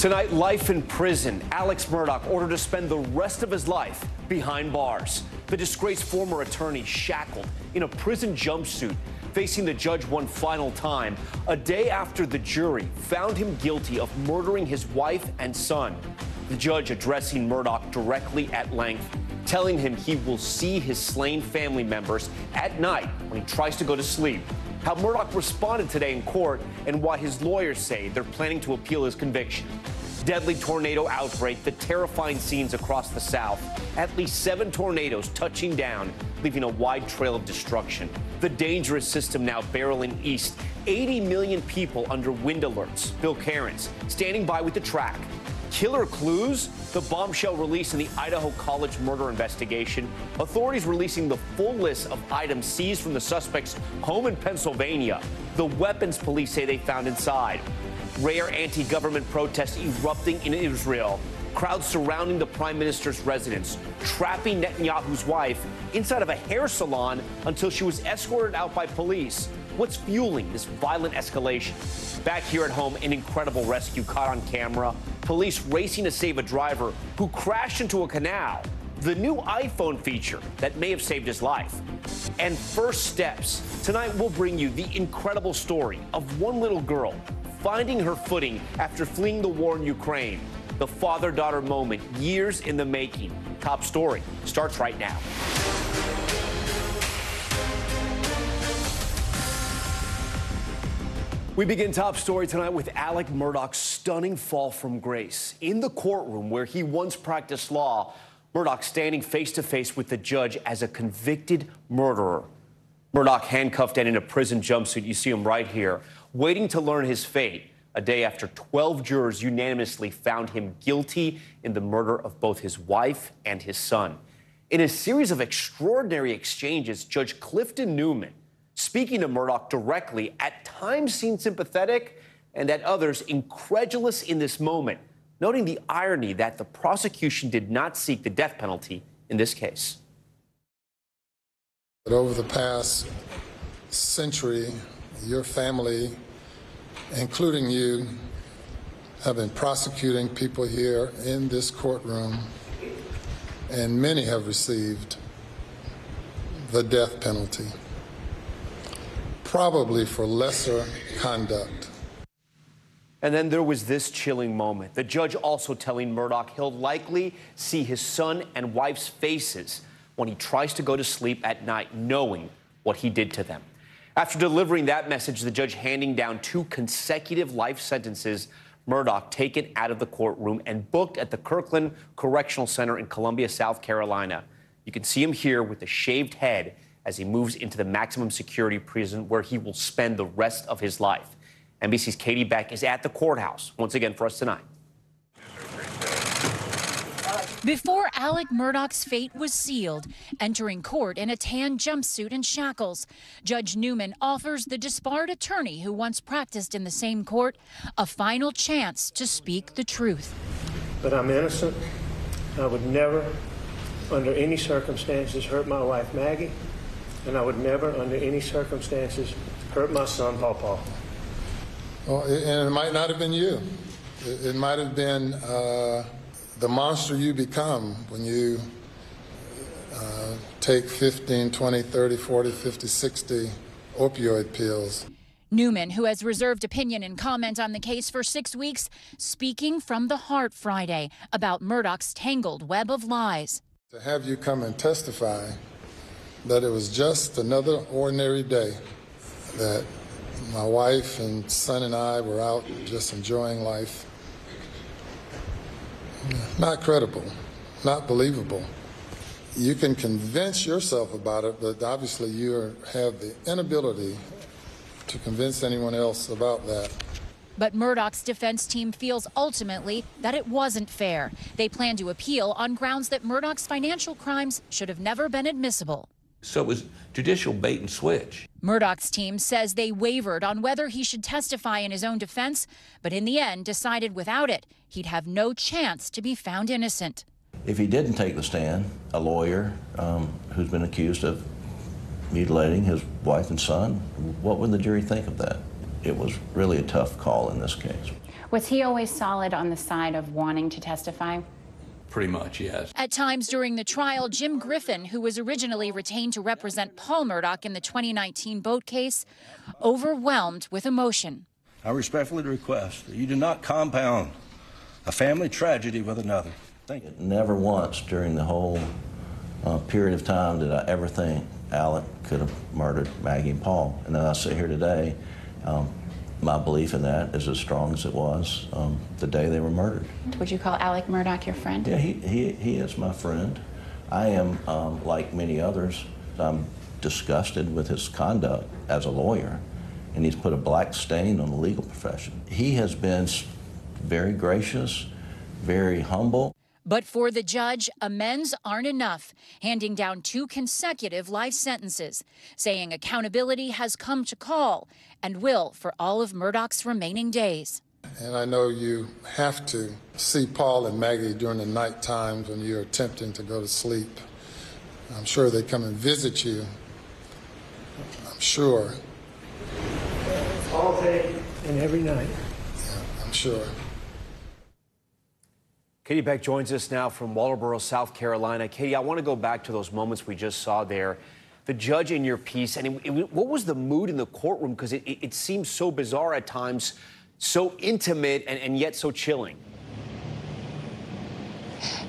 Tonight, life in prison. Alex Murdaugh ordered to spend the rest of his life behind bars. The disgraced former attorney shackled in a prison jumpsuit, facing the judge one final time, a day after the jury found him guilty of murdering his wife and son. The judge addressing Murdaugh directly at length, telling him he will see his slain family members at night when he tries to go to sleep. How Murdaugh responded today in court and why his lawyers say they're planning to appeal his conviction. Deadly tornado outbreak, the terrifying scenes across the South. At least seven tornadoes touching down, leaving a wide trail of destruction. The dangerous system now barreling east. 80 million people under wind alerts. Bill Karins standing by with the track. Killer clues? The bombshell release in the Idaho College murder investigation. Authorities releasing the full list of items seized from the suspect's home in Pennsylvania. The weapons police say they found inside. Rare anti government protests erupting in Israel. Crowds surrounding the prime minister's residence, trapping Netanyahu's wife inside of a hair salon until she was escorted out by police. What's fueling this violent escalation? Back here at home, an incredible rescue caught on camera. Police racing to save a driver who crashed into a canal. The new iPhone feature that may have saved his life. And first steps. Tonight, we'll bring you the incredible story of one little girl finding her footing after fleeing the war in Ukraine. The father daughter moment, years in the making. Top story starts right now. We begin top story tonight with Alec Murdaugh's stunning fall from grace. In the courtroom where he once practiced law, Murdaugh standing face to face with the judge as a convicted murderer. Murdaugh handcuffed and in a prison jumpsuit. You see him right here waiting to learn his fate a day after 12 jurors unanimously found him guilty in the murder of both his wife and his son. In a series of extraordinary exchanges, Judge Clifton Newman, speaking to Murdaugh directly, at times seemed sympathetic and at others incredulous in this moment, noting the irony that the prosecution did not seek the death penalty in this case. But over the past century, your family, including you, have been prosecuting people here in this courtroom, and many have received the death penalty, probably for lesser conduct. And then there was this chilling moment. The judge also telling Murdaugh he'll likely see his son and wife's faces when he tries to go to sleep at night, knowing what he did to them. After delivering that message, the judge handing down two consecutive life sentences, Murdaugh taken out of the courtroom and booked at the Kirkland Correctional Center in Columbia, South Carolina. You can see him here with a shaved head as he moves into the maximum security prison where he will spend the rest of his life. NBC's Katie Beck is at the courthouse once again for us tonight. Before Alec Murdaugh's fate was sealed, entering court in a tan jumpsuit and shackles, Judge Newman offers the disbarred attorney who once practiced in the same court a final chance to speak the truth. But I'm innocent. I would never, under any circumstances, hurt my wife Maggie, and I would never, under any circumstances, hurt my son Paul. Well, and it might not have been you. It, might have been. Uh the monster you become when you uh, take 15, 20, 30, 40, 50, 60 opioid pills. Newman, who has reserved opinion and comment on the case for six weeks, speaking from the heart Friday about Murdaugh's tangled web of lies. To have you come and testify that it was just another ordinary day, that my wife and son and I were out just enjoying life not credible, not believable. You can convince yourself about it, but obviously you have the inability to convince anyone else about that. But Murdaugh's defense team feels ultimately that it wasn't fair. They plan to appeal on grounds that Murdaugh's financial crimes should have never been admissible. So it was judicial bait and switch. Murdaugh's team says they wavered on whether he should testify in his own defense, but in the end decided without it, he'd have no chance to be found innocent. If he didn't take the stand, a lawyer um, who's been accused of mutilating his wife and son, what would the jury think of that? it was really a tough call in this case. Was he always solid on the side of wanting to testify? Pretty much, yes. At times during the trial, Jim Griffin, who was originally retained to represent Paul Murdaugh in the 2019 boat case, overwhelmed with emotion. I respectfully request that you do not compound a family tragedy with another. Thank you. Never once during the whole uh, period of time did I ever think Alec could have murdered Maggie and Paul. And then I sit here today, um, my belief in that is as strong as it was um, the day they were murdered. Would you call Alec Murdaugh your friend? Yeah, he, he, he is my friend. I am, um, like many others, I'm disgusted with his conduct as a lawyer, and he's put a black stain on the legal profession. He has been very gracious, very humble. But for the judge, amends aren't enough, handing down two consecutive life sentences, saying accountability has come to call and will for all of Murdaugh's remaining days. And I know you have to see Paul and Maggie during the night times when you're attempting to go to sleep. I'm sure they come and visit you. I'm sure. All day and every night. Yeah, I'm sure. Katie Beck joins us now from Walterboro, South Carolina. Katie, I want to go back to those moments we just saw there. The judge in your piece, and it, it, what was the mood in the courtroom? Because it, it, seems so bizarre at times, so intimate, and, and yet so chilling.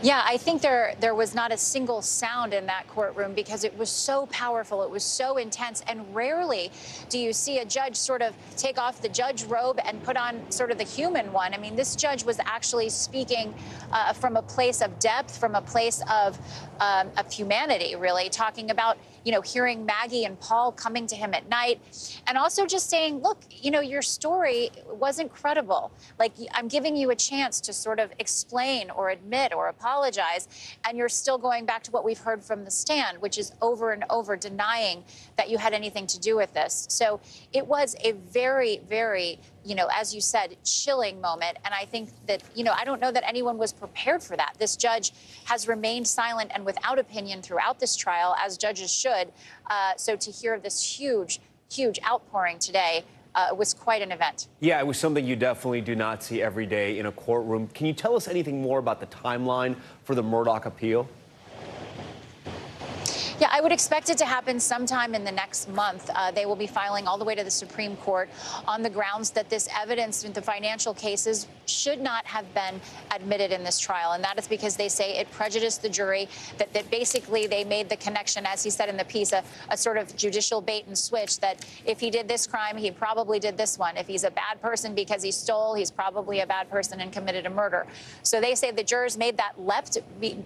Yeah, I think there there was not a single sound in that courtroom because it was so powerful, it was so intense, and rarely do you see a judge sort of take off the judge robe and put on sort of the human one. I mean, this judge was actually speaking uh, from a place of depth, from a place of um, of humanity, really talking about you know hearing Maggie and Paul coming to him at night, and also just saying, look, you know, your story wasn't credible. Like I'm giving you a chance to sort of explain or admit or apologize apologize. And you're still going back to what we've heard from the stand, which is over and over denying that you had anything to do with this. So it was a very, very, you know, as you said, chilling moment. And I think that, you know, I don't know that anyone was prepared for that. This judge has remained silent and without opinion throughout this trial, as judges should. Uh, so to hear this huge, huge outpouring today uh, was quite an event. Yeah, it was something you definitely do not see every day in a courtroom. Can you tell us anything more about the timeline for the Murdaugh appeal? Yeah, I would expect it to happen sometime in the next month. Uh, they will be filing all the way to the Supreme Court on the grounds that this evidence in the financial cases should not have been admitted in this trial. And that is because they say it prejudiced the jury, that, that basically they made the connection, as he said in the piece, a, a sort of judicial bait and switch that if he did this crime, he probably did this one. If he's a bad person because he stole, he's probably a bad person and committed a murder. So they say the jurors made that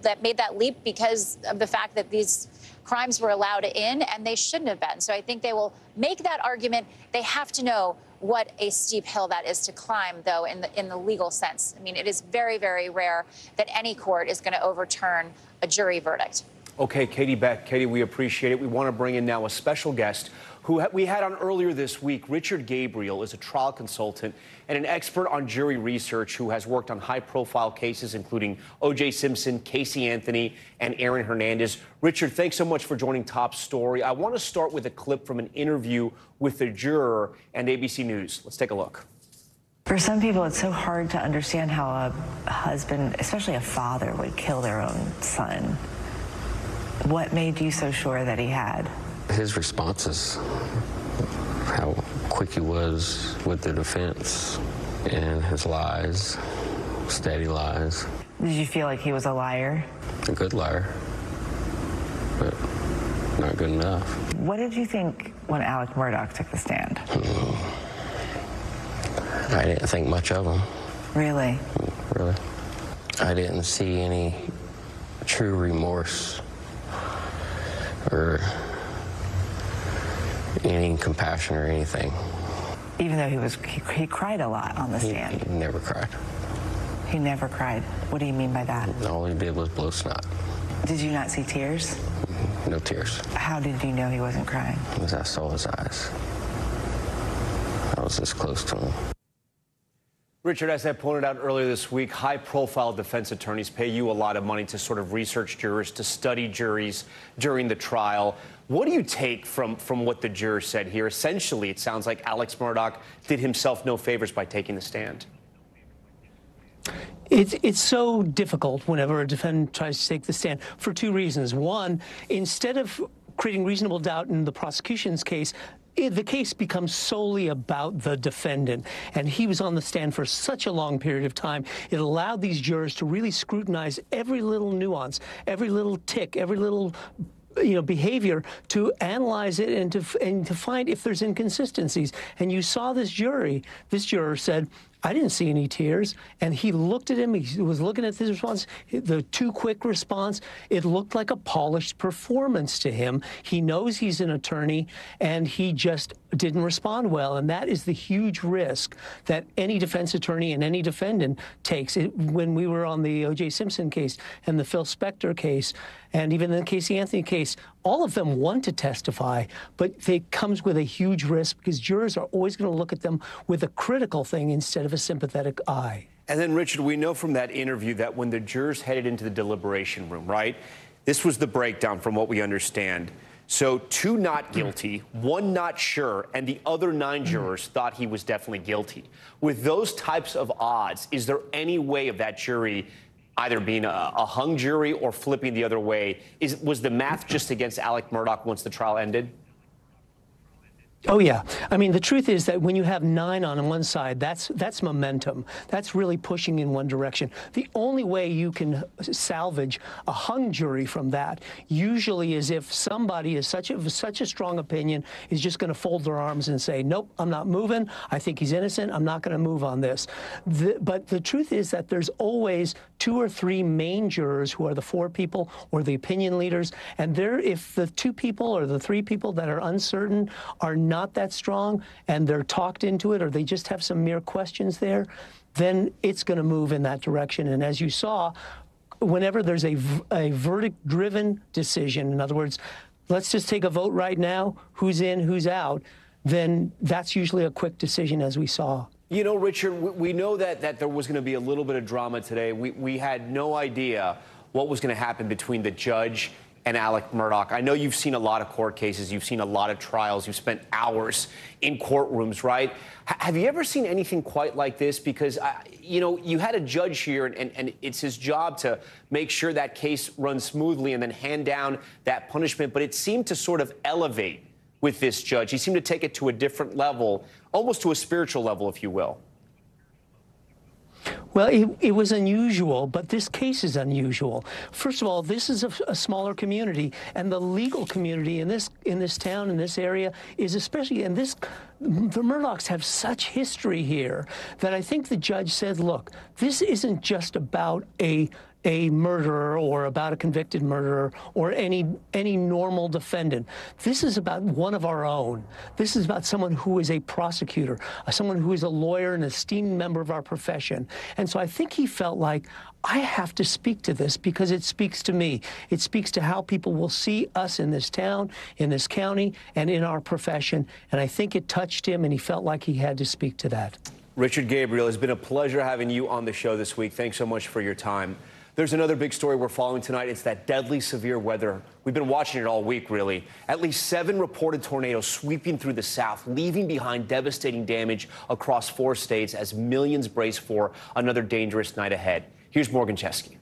that made that leap because of the fact that these crimes were allowed in, and they shouldn't have been. So I think they will make that argument. They have to know what a steep hill that is to climb, though, in the in the legal sense. I mean, it is very, very rare that any court is going to overturn a jury verdict. Okay, Katie Beck. Katie, we appreciate it. We want to bring in now a special guest who we had on earlier this week. Richard Gabriel is a trial consultant and an expert on jury research who has worked on high profile cases, including O.J. Simpson, Casey Anthony, and Aaron Hernandez. Richard, thanks so much for joining Top Story. I want to start with a clip from an interview with the juror and ABC News. Let's take a look. For some people, it's so hard to understand how a husband, especially a father, would kill their own son. What made you so sure that he had? His responses, how quick he was with the defense, and his lies, steady lies. Did you feel like he was a liar? A good liar, but not good enough. What did you think when Alec Murdaugh took the stand? Hmm. I didn't think much of him. Really? Really. I didn't see any true remorse or any compassion or anything. Even though he was, he, he cried a lot on the he, stand. He never cried. He never cried. What do you mean by that? All he did was blow snot. Did you not see tears? Mm-hmm. No tears. How did you know he wasn't crying? Because I saw his eyes. I was this close to him. Richard, as I pointed out earlier this week, high profile defense attorneys pay you a lot of money to sort of research jurors, to study juries during the trial. What do you take from, from what the juror said here? Essentially, it sounds like Alex Murdaugh did himself no favors by taking the stand. It's, it's so difficult whenever a defendant tries to take the stand for two reasons. One, instead of creating reasonable doubt in the prosecution's case, it, the case becomes solely about the defendant. And he was on the stand for such a long period of time. It allowed these jurors to really scrutinize every little nuance, every little tick, every little you know behavior to analyze it and to and to find if there's inconsistencies. And you saw this jury. This juror said I didn't see any tears. And he looked at him. He was looking at his response, the too quick response. It looked like a polished performance to him. He knows he's an attorney, and he just didn't respond well. And that is the huge risk that any defense attorney and any defendant takes. It, when we were on the O.J. Simpson case and the Phil Spector case, and even the Casey Anthony case, all of them want to testify, but it comes with a huge risk because jurors are always going to look at them with a critical thing instead of a sympathetic eye. And then, Richard, we know from that interview that when the jurors headed into the deliberation room, right? This was the breakdown from what we understand. So, two not hmm. guilty, one not sure, and the other nine hmm. jurors thought he was definitely guilty. With those types of odds, is there any way of that jury either being a, a hung jury or flipping the other way? Is, was the math just against Alec Murdaugh once the trial ended? Oh yeah. I mean, the truth is that when you have nine on one side, that's that's momentum. That's really pushing in one direction. The only way you can salvage a hung jury from that usually is if somebody is such a such a strong opinion is just going to fold their arms and say, "Nope, I'm not moving. I think he's innocent. I'm not going to move on this." The, but the truth is that there's always two or three main jurors who are the four people or the opinion leaders, and there, if the two people or the three people that are uncertain are not that strong and they're talked into it or they just have some mere questions there, then it's going to move in that direction. And as you saw, whenever there's a, a verdict driven decision, in other words, let's just take a vote right now, who's in, who's out, then that's usually a quick decision, as we saw. You know, Richard, we know that, that there was going to be a little bit of drama today. We, we had no idea what was going to happen between the judge and Alec Murdaugh. I know you've seen a lot of court cases, you've seen a lot of trials, you've spent hours in courtrooms, right? H- have you ever seen anything quite like this? Because, uh, you know, you had a judge here, and, and, and it's his job to make sure that case runs smoothly and then hand down that punishment, but it seemed to sort of elevate with this judge. He seemed to take it to a different level, almost to a spiritual level, if you will. Well, it, it, was unusual, but this case is unusual. First of all, this is a, a, smaller community, and the legal community in this in this town, in this area, is especially. And this, the Murdaughs have such history here that I think the judge said, "Look, this isn't just about a a murderer or about a convicted murderer or any any normal defendant. This is about one of our own. This is about someone who is a prosecutor, uh, someone who is a lawyer, an esteemed member of our profession. And so I think he felt like I have to speak to this because it speaks to me. It speaks to how people will see us in this town, in this county, and in our profession. And I think it touched him, and he felt like he had to speak to that. Richard Gabriel, it's been a pleasure having you on the show this week. Thanks so much for your time. There's another big story we're following tonight. It's that deadly severe weather. We've been watching it all week, really. At least seven reported tornadoes sweeping through the South, leaving behind devastating damage across four states as millions brace for another dangerous night ahead. Here's Morgan Chesky.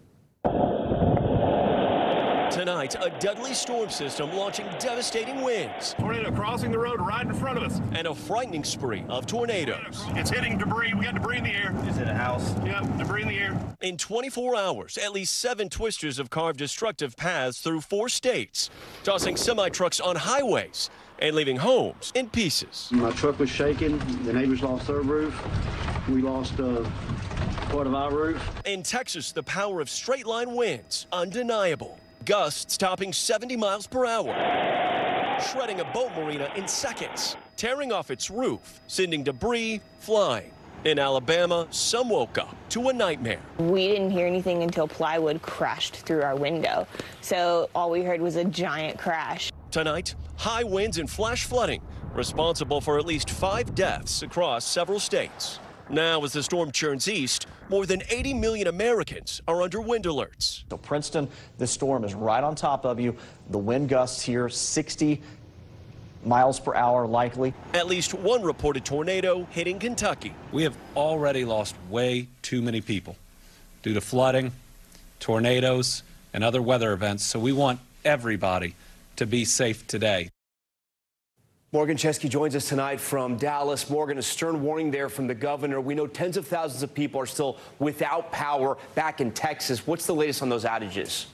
Tonight, a deadly storm system launching devastating winds. Tornado crossing the road right in front of us. And a frightening spree of tornadoes. It's hitting debris. We got debris in the air. Is it a house? Yep, debris in the air. In 24 hours, at least seven twisters have carved destructive paths through four states, tossing semi trucks on highways and leaving homes in pieces. My truck was shaking. The neighbors lost their roof. We lost uh, part of our roof. In Texas, the power of straight line winds undeniable gusts topping 70 miles per hour, shredding a boat marina in seconds, tearing off its roof, sending debris flying. In Alabama, some woke up to a nightmare. We didn't hear anything until plywood crashed through our window. So all we heard was a giant crash. Tonight, high winds and flash flooding, responsible for at least five deaths across several states. Now, as the storm churns east, more than 80 million Americans are under wind alerts. So, Princeton, this storm is right on top of you. The wind gusts here 60 miles per hour likely. At least one reported tornado hitting Kentucky. We have already lost way too many people due to flooding, tornadoes, and other weather events, so we want everybody to be safe today. Morgan Chesky joins us tonight from Dallas. Morgan, a stern warning there from the governor. We know tens of thousands of people are still without power back in Texas. What's the latest on those outages?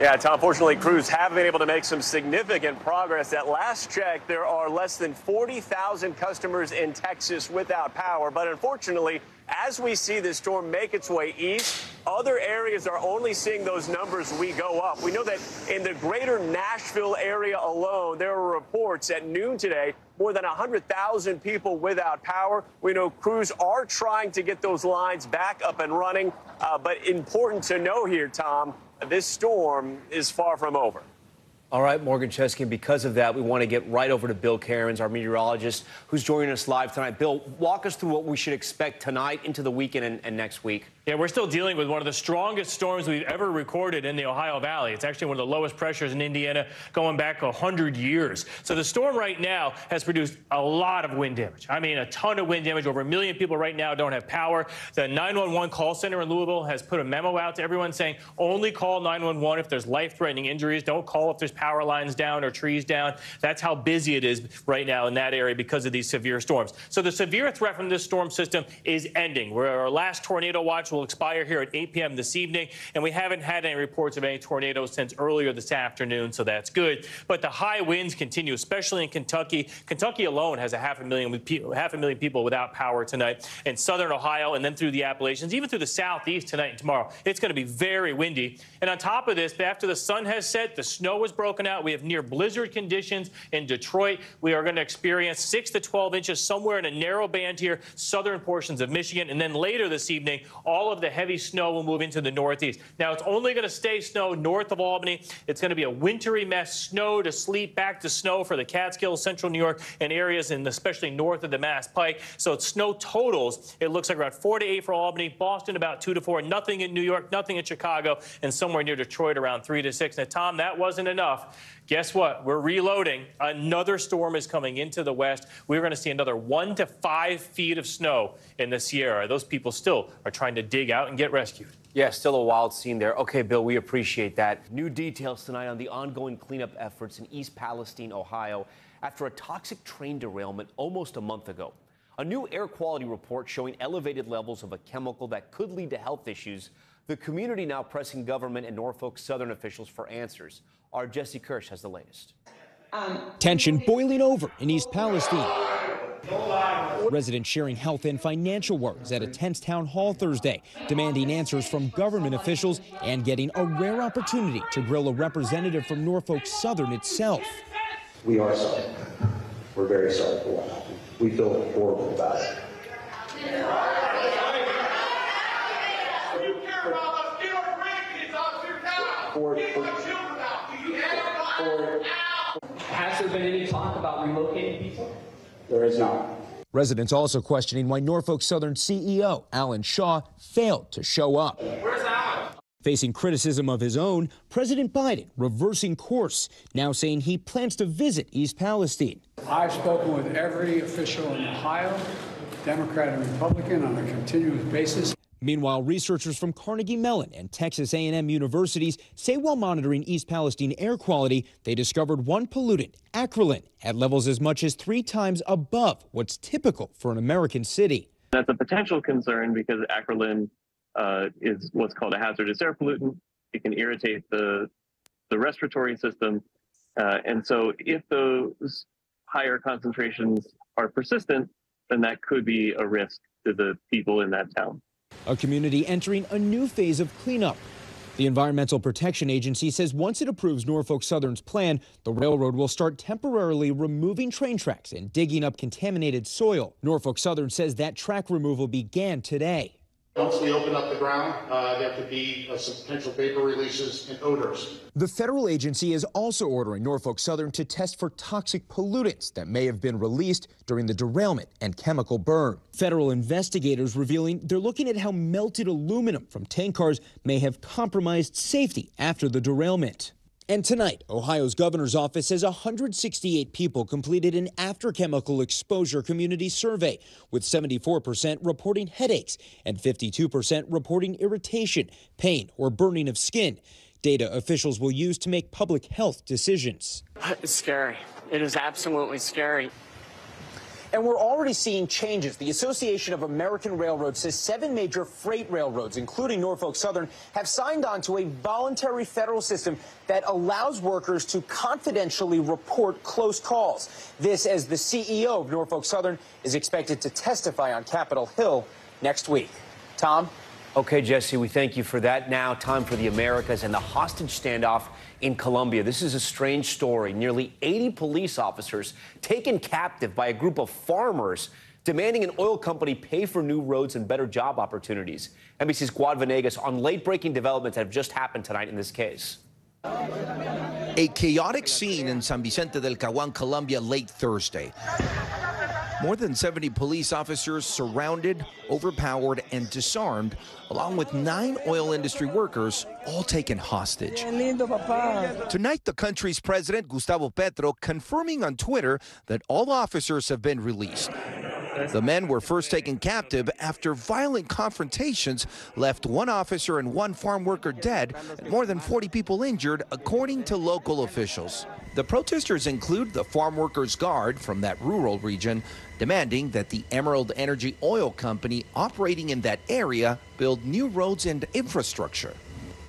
Yeah, Tom, fortunately, crews have been able to make some significant progress. At last check, there are less than 40,000 customers in Texas without power. But unfortunately, as we see this storm make its way east, other areas are only seeing those numbers we go up. We know that in the greater Nashville area alone, there were reports at noon today more than 100,000 people without power. We know crews are trying to get those lines back up and running. Uh, but important to know here, Tom, this storm is far from over. All right, Morgan Chesky, because of that, we want to get right over to Bill Karins, our meteorologist, who's joining us live tonight. Bill, walk us through what we should expect tonight into the weekend and, and next week. Yeah, we're still dealing with one of the strongest storms we've ever recorded in the Ohio Valley. It's actually one of the lowest pressures in Indiana going back 100 years. So the storm right now has produced a lot of wind damage. I mean, a ton of wind damage. Over a million people right now don't have power. The 911 call center in Louisville has put a memo out to everyone saying only call 911 if there's life-threatening injuries. Don't call if there's power lines down or trees down. That's how busy it is right now in that area because of these severe storms. So the severe threat from this storm system is ending. We're our last tornado watch will expire here at 8 p.m. this evening, and we haven't had any reports of any tornadoes since earlier this afternoon, so that's good. But the high winds continue, especially in Kentucky. Kentucky alone has a half a million half a million people without power tonight. In southern Ohio and then through the Appalachians, even through the southeast tonight and tomorrow, it's going to be very windy. And on top of this, after the sun has set, the snow has broken out. We have near blizzard conditions in Detroit. We are going to experience 6 to 12 inches somewhere in a narrow band here, southern portions of Michigan. And then later this evening, all all of the heavy snow will move into the northeast. Now, it's only going to stay snow north of Albany. It's going to be a wintry mess, snow to sleet, back to snow for the Catskills, central New York, and areas in especially north of the Mass Pike. So it's snow totals. It looks like around 4 to 8 for Albany, Boston about 2 to 4, nothing in New York, nothing in Chicago, and somewhere near Detroit around 3 to 6. Now, Tom, that wasn't enough. Guess what? We're reloading. Another storm is coming into the west. We're going to see another one to five feet of snow in the Sierra. Those people still are trying to dig out and get rescued. Yeah, still a wild scene there. Okay, Bill, we appreciate that. New details tonight on the ongoing cleanup efforts in East Palestine, Ohio, after a toxic train derailment almost a month ago. A new air quality report showing elevated levels of a chemical that could lead to health issues. The community now pressing government and Norfolk Southern officials for answers. Our Jesse Kirsch has the latest. Tension boiling over in East Palestine. Residents sharing health and financial worries at a tense town hall Thursday, demanding answers from government officials and getting a rare opportunity to grill a representative from Norfolk Southern itself. We are sorry. We're very sorry for what happened. We feel horrible about it. For, for, has there been any talk about relocating people? There is not. Residents also questioning why Norfolk Southern CEO Alan Shaw failed to show up. Where's Alan? Facing criticism of his own, President Biden reversing course, now saying he plans to visit East Palestine. I've spoken with every official in Ohio, Democrat and Republican, on a continuous basis. Meanwhile, researchers from Carnegie Mellon and Texas A&M universities say while monitoring East Palestine air quality, they discovered one pollutant, acrolein, at levels as much as three times above what's typical for an American city. That's a potential concern because acrolein uh, is what's called a hazardous air pollutant. It can irritate the the respiratory system, uh, and so if those higher concentrations are persistent, then that could be a risk to the people in that town a community entering a new phase of cleanup. The Environmental Protection Agency says once it approves Norfolk Southern's plan, the railroad will start temporarily removing train tracks and digging up contaminated soil. Norfolk Southern says that track removal began today. Once we open up the ground, uh, there could be uh, some potential vapor releases and odors. The federal agency is also ordering Norfolk Southern to test for toxic pollutants that may have been released during the derailment and chemical burn. Federal investigators revealing they're looking at how melted aluminum from tank cars may have compromised safety after the derailment. And tonight, Ohio's governor's office says 168 people completed an after chemical exposure community survey, with 74% reporting headaches and 52% reporting irritation, pain, or burning of skin. Data officials will use to make public health decisions. It's scary. It is absolutely scary. And we're already seeing changes. The Association of American Railroads says seven major freight railroads, including Norfolk Southern, have signed on to a voluntary federal system that allows workers to confidentially report close calls. This as the CEO of Norfolk Southern is expected to testify on Capitol Hill next week. Tom? Okay, Jesse, we thank you for that. Now, time for the Americas and the hostage standoff in Colombia. This is a strange story. Nearly 80 police officers taken captive by a group of farmers demanding an oil company pay for new roads and better job opportunities. NBC's Guad Venegas on late breaking developments that have just happened tonight in this case. A chaotic scene in San Vicente del Caguan, Colombia, late Thursday. More than 70 police officers surrounded, overpowered, and disarmed, along with nine oil industry workers, all taken hostage. Tonight, the country's president, Gustavo Petro, confirming on Twitter that all officers have been released. The men were first taken captive after violent confrontations left one officer and one farm worker dead and more than 40 people injured, according to local officials. The protesters include the Farm Workers Guard from that rural region, demanding that the Emerald Energy Oil Company operating in that area build new roads and infrastructure.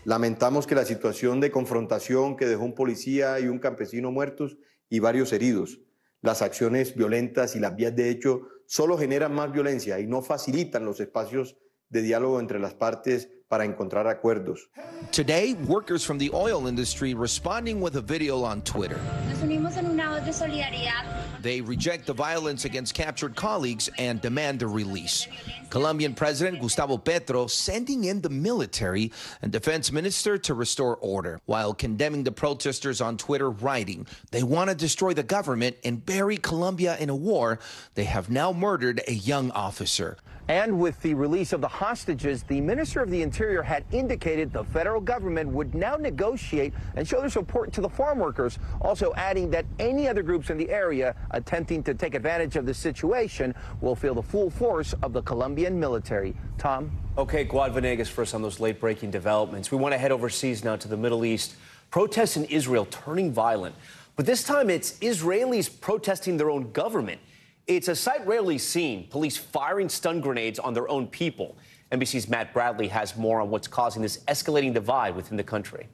Lamentamos que la situación de confrontación que dejó un policía y un campesino muertos y varios heridos. Las acciones violentas y las vías de hecho solo generan más violencia y no facilitan los espacios de diálogo entre las partes para encontrar acuerdos. Today, workers from the oil industry responding with a video on Twitter. Nos unimos en una voz de solidaridad. They reject the violence against captured colleagues and demand their release. Colombian President Gustavo Petro sending in the military and defense minister to restore order, while condemning the protesters on Twitter, writing, They want to destroy the government and bury Colombia in a war. They have now murdered a young officer. And with the release of the hostages, the Minister of the Interior had indicated the federal government would now negotiate and show their support to the farm workers, also adding that any other groups in the area attempting to take advantage of the situation will feel the full force of the Colombian military. Tom? Okay, Guad Venegas first on those late breaking developments. We want to head overseas now to the Middle East. Protests in Israel turning violent, but this time it's Israelis protesting their own government. It's a sight rarely seen police firing stun grenades on their own people. NBC's Matt Bradley has more on what's causing this escalating divide within the country.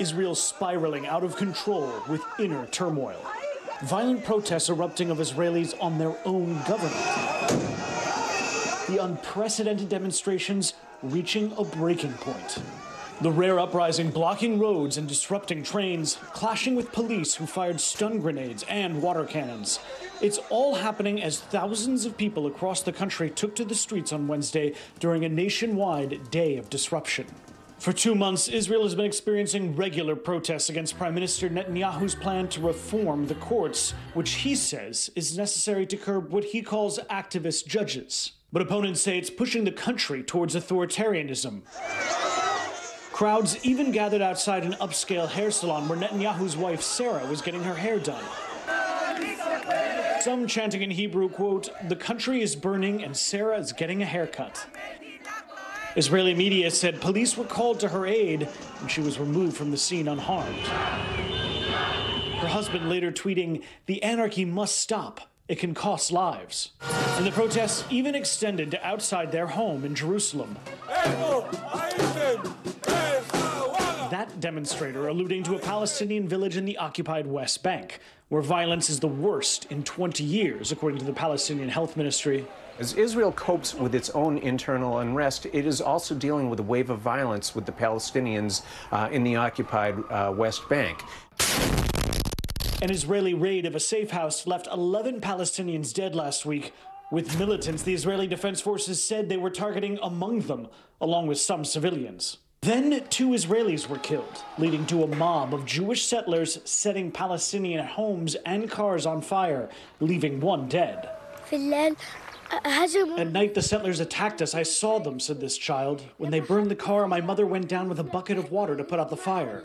Israel spiraling out of control with inner turmoil. Violent protests erupting of Israelis on their own government. The unprecedented demonstrations reaching a breaking point. The rare uprising blocking roads and disrupting trains, clashing with police who fired stun grenades and water cannons. It's all happening as thousands of people across the country took to the streets on Wednesday during a nationwide day of disruption. For two months, Israel has been experiencing regular protests against Prime Minister Netanyahu's plan to reform the courts, which he says is necessary to curb what he calls activist judges. But opponents say it's pushing the country towards authoritarianism. Crowds even gathered outside an upscale hair salon where Netanyahu's wife Sarah was getting her hair done. Some chanting in Hebrew, quote, the country is burning and Sarah is getting a haircut. Israeli media said police were called to her aid and she was removed from the scene unharmed. Her husband later tweeting, The anarchy must stop. It can cost lives. And the protests even extended to outside their home in Jerusalem. Demonstrator alluding to a Palestinian village in the occupied West Bank, where violence is the worst in 20 years, according to the Palestinian Health Ministry. As Israel copes with its own internal unrest, it is also dealing with a wave of violence with the Palestinians uh, in the occupied uh, West Bank. An Israeli raid of a safe house left 11 Palestinians dead last week, With militants, the Israeli Defense Forces said they were targeting among them, along with some civilians. Then two Israelis were killed, leading to a mob of Jewish settlers setting Palestinian homes and cars on fire, leaving one dead. At night, the settlers attacked us. I saw them, said this child. When they burned the car, my mother went down with a bucket of water to put out the fire.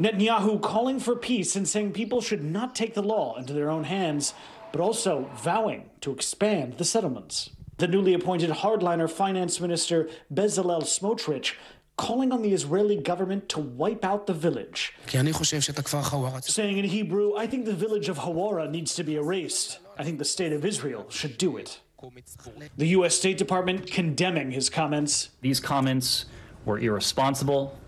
Netanyahu calling for peace and saying people should not take the law into their own hands, but also vowing to expand the settlements. The newly appointed hardliner finance minister Bezalel Smotrich calling on the Israeli government to wipe out the village. Saying in Hebrew, I think the village of Hawara needs to be erased. I think the state of Israel should do it. The U.S. State Department condemning his comments. These comments were irresponsible,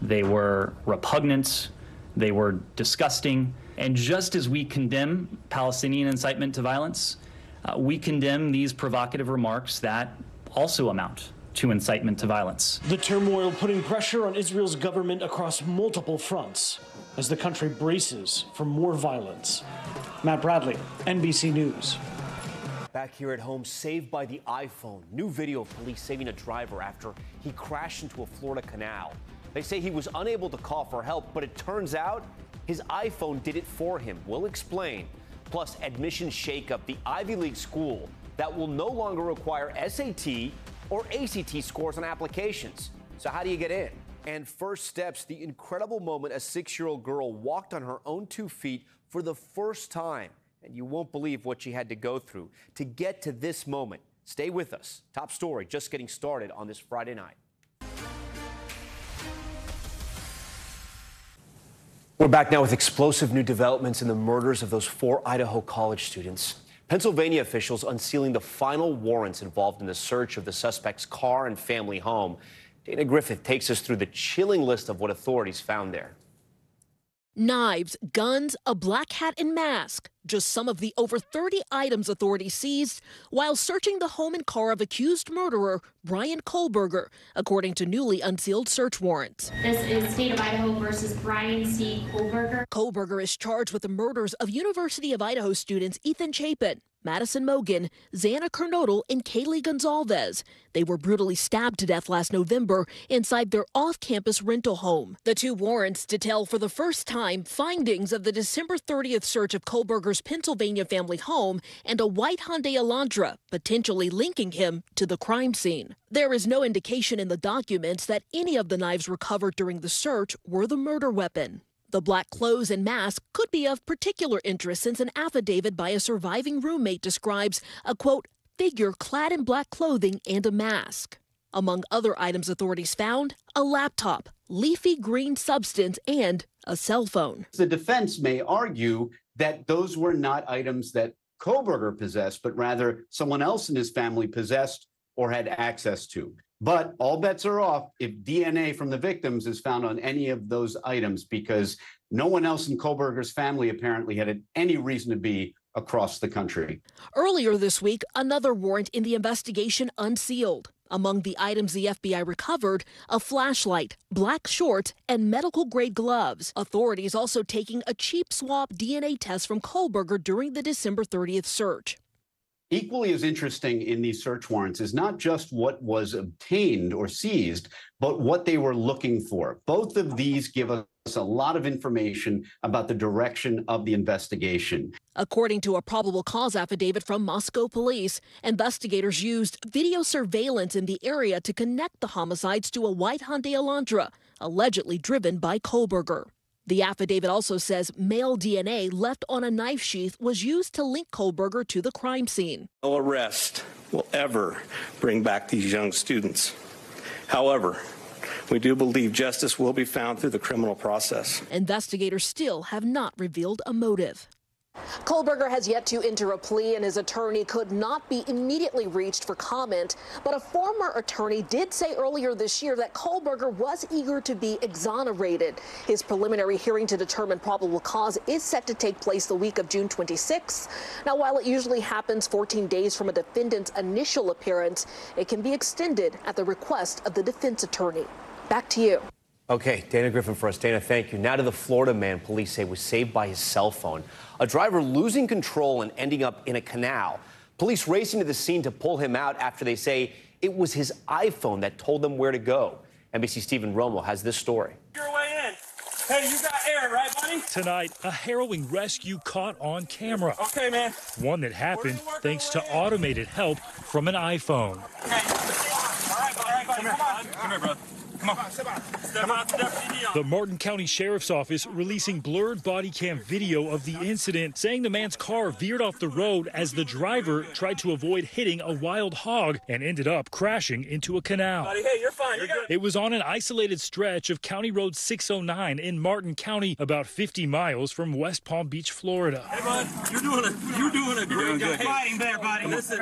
they were repugnant, they were disgusting. And just as we condemn Palestinian incitement to violence, uh, we condemn these provocative remarks that also amount to incitement to violence. The turmoil putting pressure on Israel's government across multiple fronts as the country braces for more violence. Matt Bradley, NBC News. Back here at home, saved by the iPhone. New video of police saving a driver after he crashed into a Florida canal. They say he was unable to call for help, but it turns out his iPhone did it for him. We'll explain. Plus, admission shakeup, the Ivy League school that will no longer require SAT or ACT scores on applications. So, how do you get in? And first steps, the incredible moment a six year old girl walked on her own two feet for the first time. And you won't believe what she had to go through to get to this moment. Stay with us. Top story just getting started on this Friday night. We're back now with explosive new developments in the murders of those four Idaho college students. Pennsylvania officials unsealing the final warrants involved in the search of the suspect's car and family home. Dana Griffith takes us through the chilling list of what authorities found there. Knives, guns, a black hat, and mask. Just some of the over 30 items authorities seized while searching the home and car of accused murderer Brian Kohberger, according to newly unsealed search warrants. This is State of Idaho versus Brian C. Kohberger. Kohberger is charged with the murders of University of Idaho students Ethan Chapin, Madison Mogen, Xana Kernodle, and Kaylee Goncalves. They were brutally stabbed to death last November inside their off campus rental home. The two warrants detail for the first time findings of the December 30th search of Pennsylvania family home and a white Hyundai Elantra, potentially linking him to the crime scene. There is no indication in the documents that any of the knives recovered during the search were the murder weapon. The black clothes and mask could be of particular interest since an affidavit by a surviving roommate describes a quote, figure clad in black clothing and a mask. Among other items authorities found, a laptop, leafy green substance, and a cell phone. The defense may argue that those were not items that Kohberger possessed, but rather someone else in his family possessed or had access to. But all bets are off if DNA from the victims is found on any of those items because no one else in Kohberger's family apparently had any reason to be across the country. Earlier this week, another warrant in the investigation unsealed. Among the items the FBI recovered, a flashlight, black shorts, and medical grade gloves. Authorities also taking a cheek swab DNA test from Kohberger during the December 30th search. Equally as interesting in these search warrants is not just what was obtained or seized, but what they were looking for. Both of these give us a lot of information about the direction of the investigation. According to a probable cause affidavit from Moscow police, investigators used video surveillance in the area to connect the homicides to a white Hyundai Elantra, allegedly driven by Kohberger. The affidavit also says male DNA left on a knife sheath was used to link Kohberger to the crime scene. No arrest will ever bring back these young students. However, we do believe justice will be found through the criminal process. Investigators still have not revealed a motive. Kohberger has yet to enter a plea and his attorney could not be immediately reached for comment. But a former attorney did say earlier this year that Kohberger was eager to be exonerated. His preliminary hearing to determine probable cause is set to take place the week of June 26. Now, while it usually happens 14 days from a defendant's initial appearance, it can be extended at the request of the defense attorney. Back to you. Okay, Dana Griffin for us. Dana, thank you. Now to the Florida man police say was saved by his cell phone. A driver losing control and ending up in a canal. Police racing to the scene to pull him out after they say it was his iPhone that told them where to go. NBC Stephen Romo has this story. Your way in. Hey, you got air, right, buddy? Tonight, a harrowing rescue caught on camera. Okay, man. One that happened thanks to automated help from an iPhone. Okay. All right, all right, buddy. Come on. Come here, bro. Come on. Step out. Step out to Deputy Neal. The Martin County Sheriff's Office releasing blurred body cam video of the incident, saying the man's car veered off the road as the driver tried to avoid hitting a wild hog and ended up crashing into a canal. Buddy, hey, you're fine. You're good. It was on an isolated stretch of County Road 609 in Martin County, about 50 miles from West Palm Beach, Florida. Hey, bud, you're doing it. You're doing a great job. Fighting there, buddy. Listen.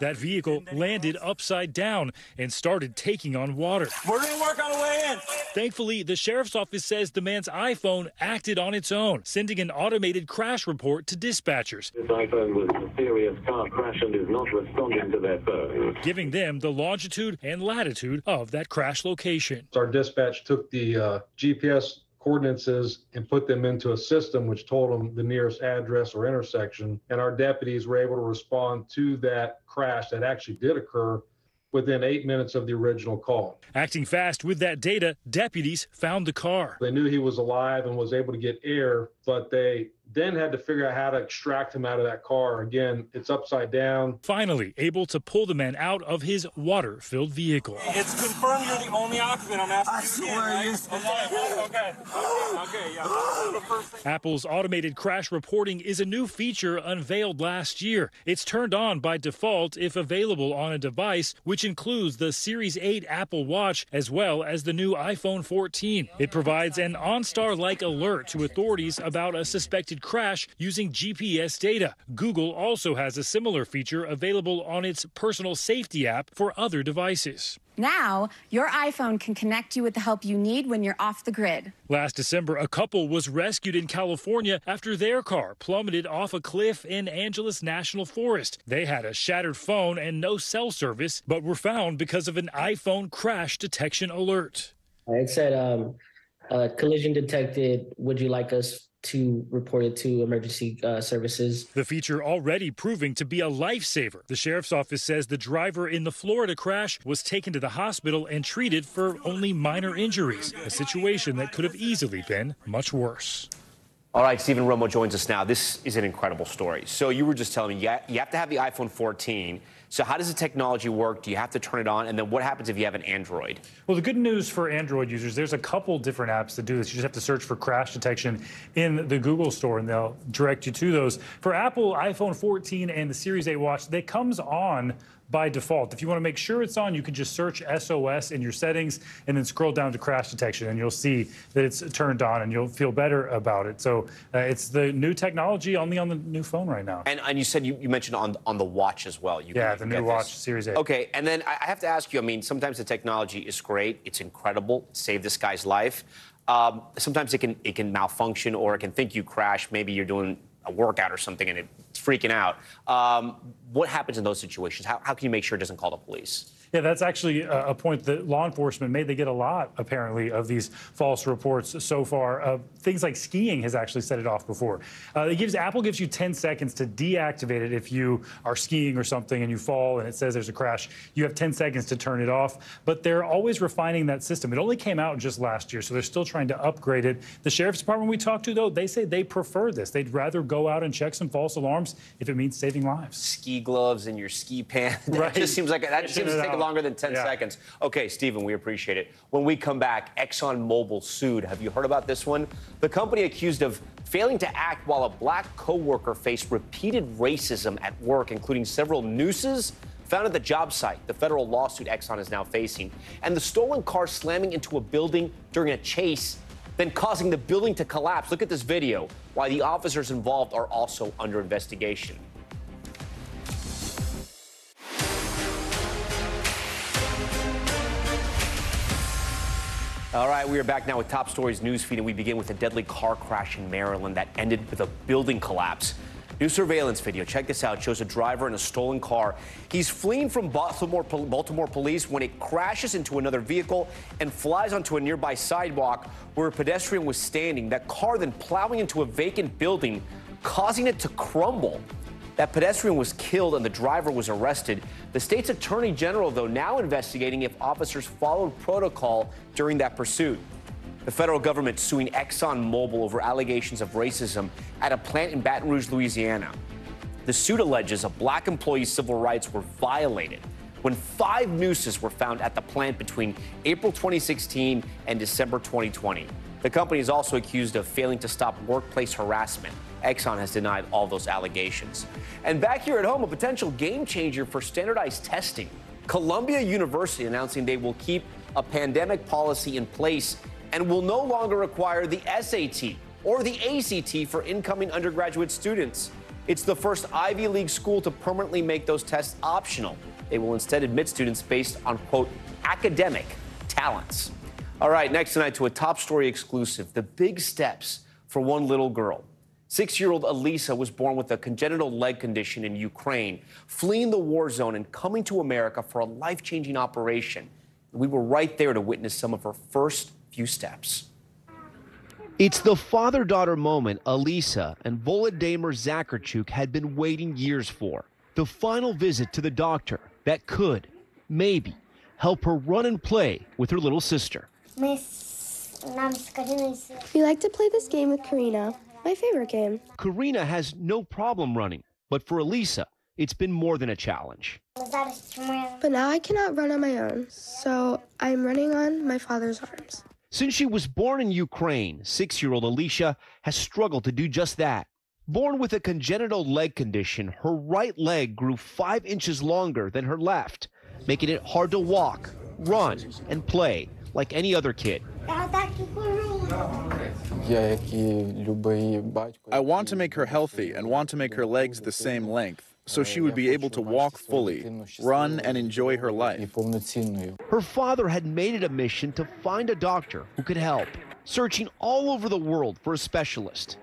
That vehicle landed upside down and started taking on water. We're gonna work on the way in. Thankfully, the sheriff's office says the man's iPhone acted on its own, sending an automated crash report to dispatchers, This iPhone was a serious car crash and is not responding to their phone. giving them the longitude and latitude of that crash location. Our dispatch took the uh, GPS coordinates and put them into a system which told them the nearest address or intersection. And our deputies were able to respond to that crash that actually did occur within eight minutes of the original call. Acting fast with that data, deputies found the car. They knew he was alive and was able to get air, but they then had to figure out how to extract him out of that car. Again, it's upside down. Finally, able to pull the man out of his water filled vehicle. It's confirmed you're the only occupant. I'm asking I you again, right? Okay. Okay. Okay. Yeah. Apple's automated crash reporting is a new feature unveiled last year. It's turned on by default if available on a device, which includes the Series 8 Apple Watch as well as the new iPhone 14. It provides an OnStar like alert to authorities about a suspected crash using GPS data. Google also has a similar feature available on its personal safety app for other devices. Now, your iPhone can connect you with the help you need when you're off the grid. Last December, a couple was rescued in California after their car plummeted off a cliff in Angeles National Forest. They had a shattered phone and no cell service, but were found because of an iPhone crash detection alert. It said, um, uh, collision detected. Would you like us to report it to emergency uh, services? The feature already proving to be a lifesaver. The sheriff's office says the driver in the Florida crash was taken to the hospital and treated for only minor injuries, a situation that could have easily been much worse. All right, Steven Romo joins us now. This is an incredible story. So you were just telling me you you have to have the iPhone 14. So how does the technology work? Do you have to turn it on? And then what happens if you have an Android? Well, the good news for Android users, there's a couple different apps that do this. You just have to search for crash detection in the Google Store, and they'll direct you to those. For Apple, iPhone 14 and the Series 8 watch, that comes on by default. If you want to make sure it's on, you can just search SOS in your settings and then scroll down to crash detection, and you'll see that it's turned on, and you'll feel better about it. So uh, it's the new technology only on the new phone right now. And, and you said you, you mentioned on on the watch as well. You Yeah, can the new this. watch, Series 8. Okay, and then I have to ask you. I mean, sometimes the technology is great. It's incredible. It saved this guy's life. Um, sometimes it can it can malfunction or it can think you crash. Maybe you're doing a workout or something and it's freaking out. Um, what happens in those situations? How, how can you make sure it doesn't call the police? Yeah, that's actually a a point that law enforcement made. They get a lot, apparently, of these false reports so far. Uh, things like skiing has actually set it off before. Uh, it gives Apple gives you 10 seconds to deactivate it if you are skiing or something and you fall and it says there's a crash. You have 10 seconds to turn it off. But they're always refining that system. It only came out just last year, so they're still trying to upgrade it. The sheriff's department we talked to, though, they say they prefer this. They'd rather go out and check some false alarms if it means saving lives. Ski gloves and your ski pants. That Right. just seems like that Getting seems to take out. Longer than 10 Yeah. seconds. Okay, Steven, we appreciate it. When we come back, ExxonMobil sued. Have you heard about this one? The company accused of failing to act while a black coworker faced repeated racism at work, including several nooses found at the job site. The federal lawsuit Exxon is now facing, and the stolen car slamming into a building during a chase. Then causing the building to collapse. Look at this video. Why the officers involved are also under investigation. All right, we are back now with Top Stories newsfeed, and we begin with a deadly car crash in Maryland that ended with a building collapse. New surveillance video, check this out, shows a driver in a stolen car. He's fleeing from Baltimore, Baltimore police when it crashes into another vehicle and flies onto a nearby sidewalk where a pedestrian was standing. That car then plowing into a vacant building, causing it to crumble. That pedestrian was killed and the driver was arrested. The state's attorney general, though, now investigating if officers followed protocol during that pursuit. The federal government suing ExxonMobil over allegations of racism at a plant in Baton Rouge, Louisiana. The suit alleges a black employee's civil rights were violated when five nooses were found at the plant between April 2016 and December 2020. The company is also accused of failing to stop workplace harassment. Exxon has denied all those allegations. And back here at home, a potential game changer for standardized testing. Columbia University announcing they will keep a pandemic policy in place and will no longer require the SAT or the ACT for incoming undergraduate students. It's the first Ivy League school to permanently make those tests optional. They will instead admit students based on, quote, academic talents. All right, next tonight to a top story exclusive the big steps for one little girl. Six year old Elisa was born with a congenital leg condition in Ukraine, fleeing the war zone and coming to America for a life changing operation. We were right there to witness some of her first few steps. It's the father daughter moment Elisa and Volodymyr Zakharchuk had been waiting years for. The final visit to the doctor that could, maybe, help her run and play with her little sister. We like to play this game with Karina, my favorite game. Karina has no problem running, but for Elisa, it's been more than a challenge. But now I cannot run on my own, so I'm running on my father's arms. Since she was born in Ukraine, six year old Alicia has struggled to do just that. Born with a congenital leg condition, her right leg grew five inches longer than her left, making it hard to walk, run, and play like any other kid. I want to make her healthy and want to make her legs the same length so she would be able to walk fully, run, and enjoy her life. Her father had made it a mission to find a doctor who could help, searching all over the world for a specialist.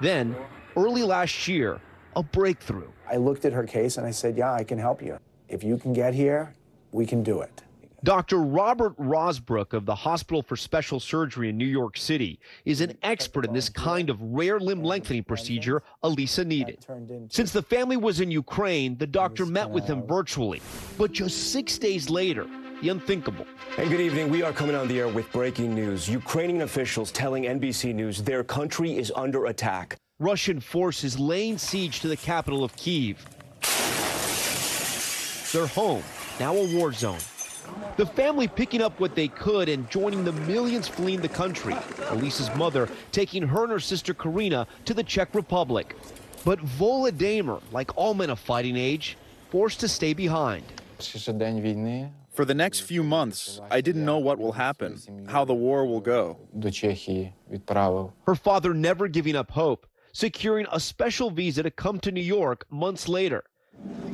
Then, early last year, a breakthrough. I looked at her case and I said, Yeah, I can help you. If you can get here, we can do it. Dr. Robert Rozbruch of the Hospital for Special Surgery in New York City is an expert in this kind of rare limb lengthening procedure Elisa needed. Since the family was in Ukraine, the doctor met with him virtually. But just six days later, the unthinkable. And good evening. We are coming on the air with breaking news. Ukrainian officials telling NBC News their country is under attack. Russian forces laying siege to the capital of Kiev. Their home, now a war zone. The family picking up what they could and joining the millions fleeing the country. Elisa's mother taking her and her sister Karina to the Czech Republic. But Volodymyr, like all men of fighting age, forced to stay behind. For the next few months, I didn't know what will happen, how the war will go. Her father never giving up hope, securing a special visa to come to New York months later.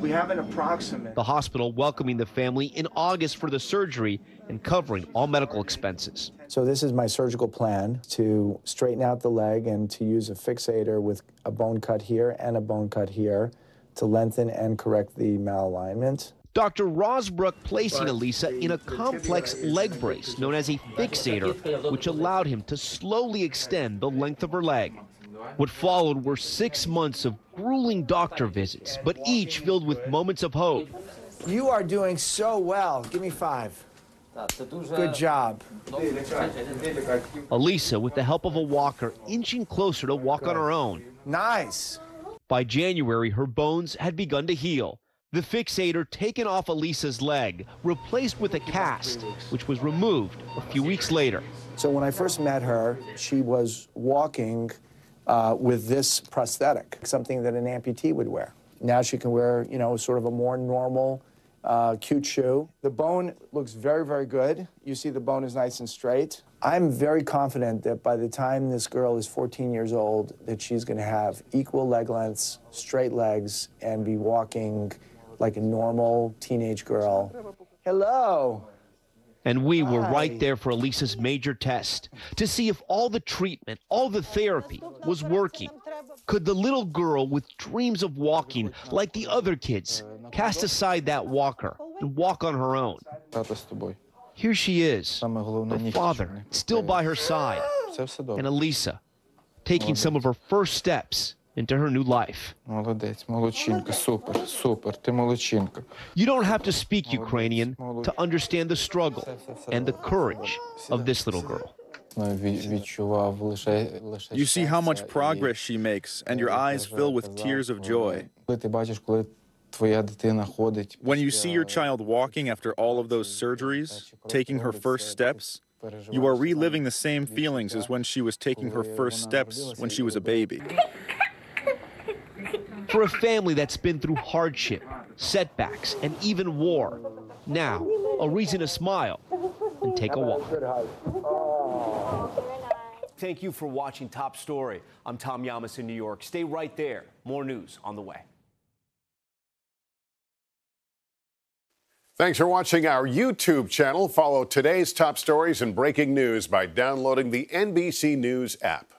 We have an approximate. The hospital welcoming the family in August for the surgery and covering all medical expenses. So, this is my surgical plan to straighten out the leg and to use a fixator with a bone cut here and a bone cut here to lengthen and correct the malalignment. Dr. Rozbruch placing Elisa in a complex leg brace known as a fixator, which allowed him to slowly extend the length of her leg. What followed were six months of grueling doctor visits, but each filled with moments of hope. You are doing so well. Give me five. Good job. Elisa, with the help of a walker, inching closer to walk on her own. Nice. By January, her bones had begun to heal. The fixator taken off Elisa's leg, replaced with a cast, which was removed a few weeks later. So when I first met her, she was walking uh, with this prosthetic, something that an amputee would wear. Now she can wear, you know, sort of a more normal, uh, cute shoe. The bone looks very, very good. You see the bone is nice and straight. I'm very confident that by the time this girl is 14 years old, that she's going to have equal leg lengths, straight legs, and be walking like a normal teenage girl. Hello. And we were right there for Elisa's major test to see if all the treatment, all the therapy was working. Could the little girl with dreams of walking like the other kids cast aside that walker and walk on her own? Here she is, her father still by her side, and Elisa taking some of her first steps into her new life. Молодець, молодчинка, супер, супер, ти молодчинка. You don't have to speak Ukrainian to understand the struggle and the courage of this little girl. Відчував лише, лише You see how much щастя progress she makes, and your eyes fill with tears of joy. Коли ти бачиш, коли твоя дитина ходить. When you see your child walking after all of those surgeries, taking her first steps, you are reliving the same feelings as when she was taking her first steps when she was a baby. For a family that's been through hardship, setbacks, and even war, now a reason to smile and take a walk. Thank you for watching Top Story. I'm Tom Llamas in New York. Stay right there. More news on the way. Thanks for watching our YouTube channel. Follow today's top stories and breaking news by downloading the NBC News app.